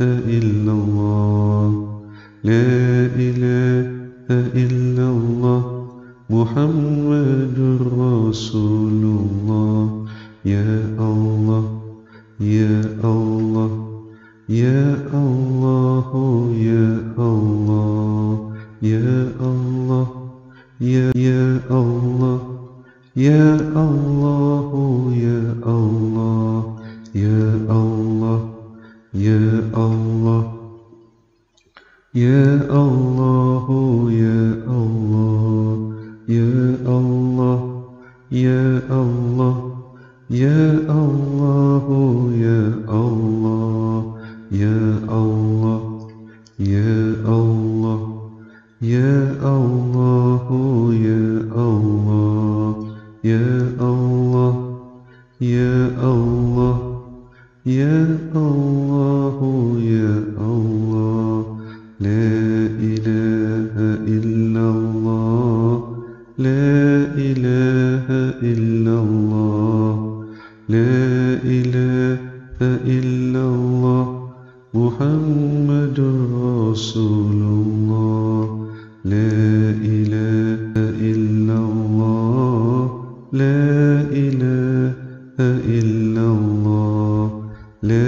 إلا الله لا إله إلا الله محمد رسول الله. يا الله يا الله يا الله يا الله يا الله يا يا الله يا الله يا الله يا الله. يا الله يا الله يا الله يا الله يا الله يا الله يا الله يا الله يا الله يا الله يا الله يا الله يا الله يا الله يا الله لا إله إلا الله لا إله إلا الله لا إله إلا الله محمد رسول الله لا إله إلا الله لا إله إلا الله